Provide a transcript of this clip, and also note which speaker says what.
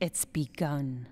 Speaker 1: It's begun.